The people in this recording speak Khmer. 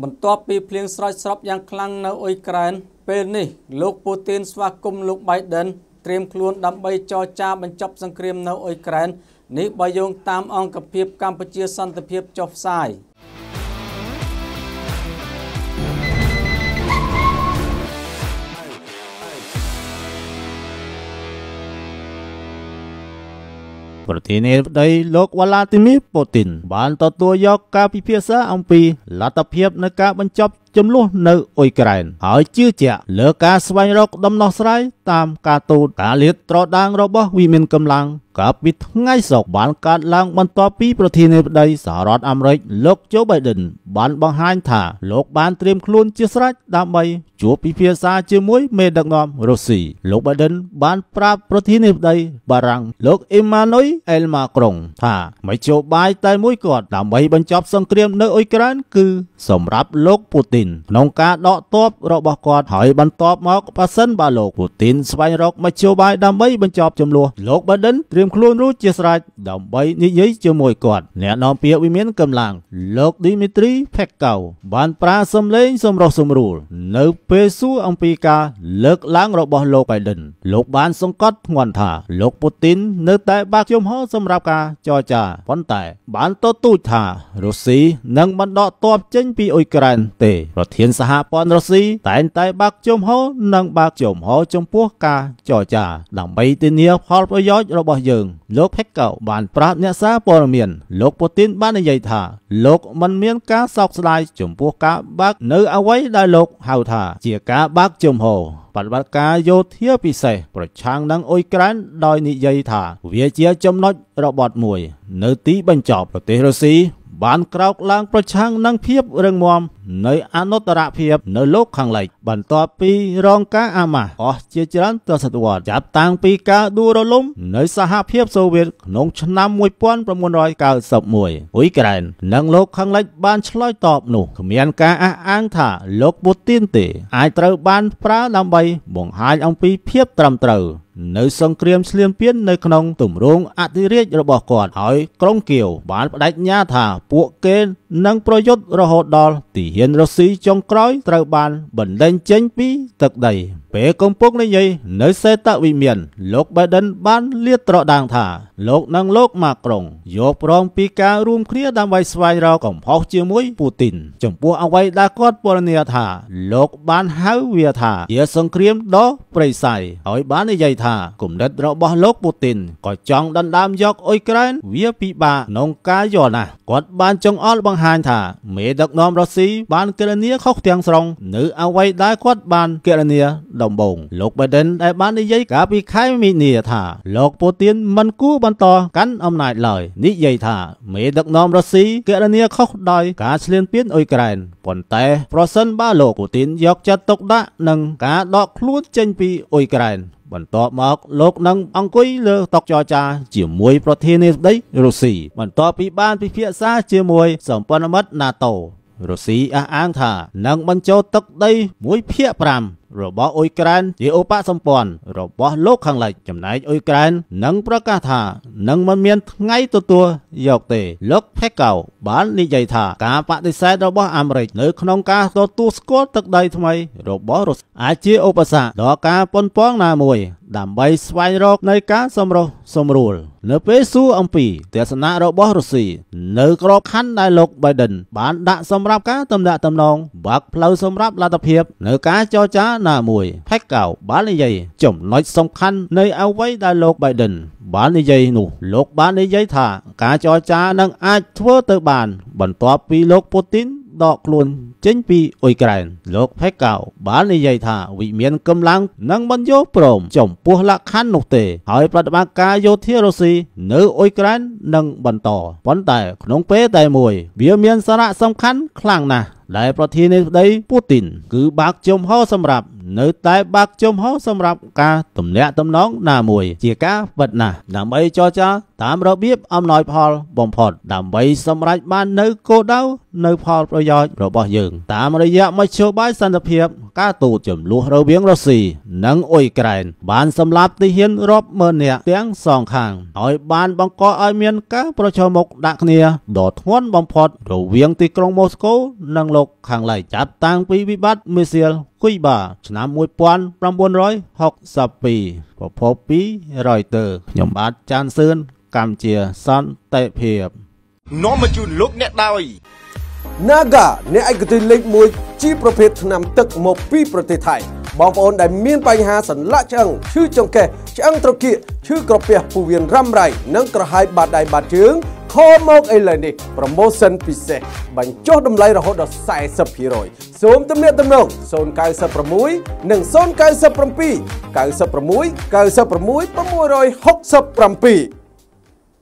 បន្ទាប់ពីភ្លៀងស្រោចស្រពយ៉ាងខ្លាំងនៅអ៊ុយក្រែន ពេលនេះលោកពូទីនស្វាគមន៍លោក Biden ត្រៀមខ្លួនដើម្បីចរចាបញ្ចប់សង្គ្រាមនៅអ៊ុយក្រែននេះបើយោងតាមអង្គភាពកម្ពុជាសន្តិភាពចុះផ្សាយ ប្រធានាធិបតីលោកវ៉ាឡាទីមីពូទីនបានទទួលយកការពិភាក្សាអំពីលទ្ធភាពនៃការបញ្ចប់ ចំនួននៅអ៊ុយក្រែនហើយជឿជាក់លើការស្វែងរកដំណោះស្រាយតាមការទូតការលាតត្រដាងរបស់វិមានកម្លាំងកាលពីថ្ងៃសុក្របានកើតឡើងបន្ទាប់ពីប្រធានាធិបតីសហរដ្ឋអាមេរិកលោកโจ Biden បានបង្ហាញថាលោកបានត្រៀមខ្លួនជាស្រេចដើម្បីជួបពិភាក្សាជាមួយមេដឹកនាំរុស្ស៊ីលោក Biden បានប្រាប់ប្រធានាធិបតីបារាំងលោក Emmanuel Macron ថាមជ្ឈបាយតែមួយគាត់ដើម្បីបញ្ចប់សង្គ្រាមនៅអ៊ុយក្រែនគឺសម្រាប់លោកពូទីនក្នុងការដកទ័ពរបស់គាត់ហើយបន្ទាប់មកប៉ះសិនបើលោកពូទីនស្វែងរកមជ្ឈបាយដើម្បីបញ្ចប់ចំនួនលោក Biden ត្រៀមខ្លួនរួចជាស្រេចដើម្បីនិយាយជាមួយគាត់អ្នកនាំពាក្យវិមានកម្លាំងលោក Dimitri Peskov បានប្រាសំឡេងសម្រុះសម្រួលនៅពេលសួរអំពីការលើកឡើងរបស់លោក Biden លោកបានសង្កត់ធ្ងន់ថាលោកពូទីននៅតែបើកជំហរសម្រាប់ការចរចាប៉ុន្តែ បានទទូចថារុស្ស៊ីនឹងបណ្ដកទ័ពចេញពីអ៊ុយក្រែនទេប្រធានសហព័ន្ធរុស្ស៊ីតែងតែបើកជំហរនិងបើកជំហរចំពោះការចរចាដើម្បីធានាផលប្រយោជន៍របស់យើងលោកផេកកៅបានប្រាប់អ្នកសារព័ត៌មានលោកពូទីនបាននិយាយថា លោកមិនមានការសោកស្ដាយចំពោះការបើកនៅអ្វីដែលលោកហៅថា ជាការបើកជំហរបដិបត្តិការយោធាពិសេសប្រឆាំងនឹងអ៊ុយក្រែនដោយនិយាយថា វាជាចំណុចរបត់មួយ នៅទីបញ្ចប់ប្រទេសរុស្ស៊ី បានក្រោកឡើងប្រឆាំងនឹងភាពរឹងមាំនៃអនុត្តរភាពនៅលោកខាងលិចបន្ទាប់ពីរងការអាម៉ាស់អស់ជាច្រើនទសវត្សរ៍ចាប់តាំងពីការដួលរលំនៃសហភាពសូវៀតក្នុងឆ្នាំ1991អ៊ុយក្រែននិងលោកខាងលិចបានឆ្លើយតបនោះគ្មានការអះអាងថាលោកពូទីនទេ អាចត្រូវបានប្រើដើម្បីបង្ហាញអំពីភាពត្រឹមត្រូវនៅសង្គ្រាមឈ្លានពាននៅក្នុងទម្រង់អធិរាជរបស់គាត់ហើយក្រុងគៀវបានបដិញ្ញាថាពួកគេនឹងប្រយុទ្ធរហូតដល់ទីហ៊ានរុស្ស៊ីចុងក្រោយត្រូវបានបណ្ដេញចេញពីទឹកដី ពេលកំពុងនិយាយនៅសេតវិមាន លោក Biden បានលាតត្រដាងថាលោកនិងលោកម៉ាក្រុងយកព្រមពីការរួមគ្នាដើម្បីស្វែងរកកំហុសជាមួយពូទីនចំពោះអ្វីដែលគាត់ពណ៌នាថា លោកបានហៅវាថាជាសង្គ្រាមដ៏ប្រៃសៃហើយបាននិយាយថាគំនិតរបស់លោកពូទីនក៏ចង់ដណ្ដើមយកអ៊ុយក្រែនវាពិបាកក្នុងការយល់ណាស់គាត់បានចង្អុលបង្ហាញថាមេដឹកនាំរុស្ស៊ីបានគណនាខុសទាំងស្រុងនៅអ្វីដែលគាត់បានគណនាដំបូងលោក Biden ដែលបាននិយាយកាលពីខែមីនាថាលោកពូទីនមិនគួរបន្តកាន់អំណាចឡើយនិយាយថាមេដឹកនាំរុស្ស៊ីគណនាខុសដោយការឈ្លានពានអ៊ុយក្រែនប៉ុន្តែប្រសិនបើលោកពូទីនយកចិត្តទុកដាក់នឹងការដកខ្លួនចេញពីអ៊ុយក្រែន បន្ទាប់មកលោកនឹងអង្គុយលើតុចរចាជាមួយប្រធានាធិបតីរុស្ស៊ីបន្ទាប់ពីបានពិភាក្សាជាមួយសម្ព័ន្ធមិត្ត NATO រុស្ស៊ីអះអាងថានឹងបញ្ចូលទឹកដី1ភាគ5 របស់អ៊ុយក្រែនជាឧបសម្ព័ន្ធរបស់លោកខាងលិចចំណែកអ៊ុយក្រែននឹងប្រកាសថានឹងមិនមានថ្ងៃទទួលយកទេលោកផេកៅបាននិយាយថាការបដិសេធរបស់អាមេរិកនៅក្នុងការទទួលស្គាល់ទឹកដីថ្មីរបស់រុស្ស៊ីអាចជាឧបសគ្គដល់ការប៉ុនប៉ងណាមួយដើម្បីស្វែងរកនៃការសម្រុះសម្រួល នៅពេលសួរអំពីទស្សនៈរបស់រុស្ស៊ីនៅក្របខ័ណ្ឌដែលលោក Biden បានដាក់សម្រាប់ការតំណាក់តំណងបើកផ្លូវសម្រាប់លទ្ធភាព នៅការចរចាណាមួយផេកកៅបាននិយាយចំណុចសំខាន់នៃអ្វីដែលលោក Biden បាននិយាយនោះលោកបាននិយាយថាការចរចានឹងអាចធ្វើទៅបាន បន្ទាប់ពីលោកពូទីនដកខ្លួន ចេញពីអ៊ុយក្រែនលោកផេកៅបាននិយាយថាវិមានកម្លាំងនឹងមិនយកព្រមចំពោះលក្ខខណ្ឌនោះទេហើយប្រតិបត្តិការយោធារុស្ស៊ីនៅអ៊ុយក្រែននឹងបន្តប៉ុន្តែក្នុងពេលតែមួយវាមានសារៈសំខាន់ខ្លាំងណាស់ដែលប្រធានាធិបតីពូទីន គឺបើកចំហសម្រាប់នៅតែបើកចំហសម្រាប់ការទំនាក់ទំនងណាមួយជាការពិតណាស់ដើម្បីចរចាតាមរបៀបអំណោយផលបំផុតដើម្បីសម្រេចបាននៅគោលដៅនៅផលប្រយោជន៍របស់យើងតាមរយៈមជ្ឈបាយសន្តិភាព ការទូតចំនួនរវាងរុស្ស៊ីនិងអ៊ុយក្រែន បានសម្លាប់ទាហានរាប់ម៉ឺននាក់ទាំងសងខាងហើយបានបង្កឲ្យមានការប្រឈមមុខដាក់គ្នាដ៏ធ្ងន់បំផុតរវាងទីក្រុងម៉ូស្កូនិងលោកខាងលិចចាប់តាំងពីវិបត្តិមីស៊ីលគុយបាឆ្នាំ1962ប្រភពពី Reuters ខ្ញុំបាទចានសឿនកម្ពុជាសន្តិភាពនាំមកជូនលោកអ្នកដោយ Naga អ្នកឯកទេសលេខ1ជាប្រភេទថ្នាំទឹកមកពីប្រទេសថៃបងប្អូនដែលមានបញ្ហាសន្លាក់ឆ្អឹងឈឺចង្កេះឆ្អឹងត្រគាកឈឺក្រពះពោះវៀនរ៉ាំរ៉ៃនិងក្រហាយបាតដៃបាតជើងខលមកឥឡូវនេះ promotion ពិសេសបញ្ចុះតម្លៃរហូតដល់40%សូមទំនាក់ទំនង096និង097 96 96 667